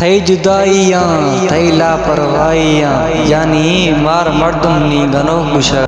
थई जुदाइयाँ थई लापरवाहियाँ यानी मार मर्दुम नी गनो कुशा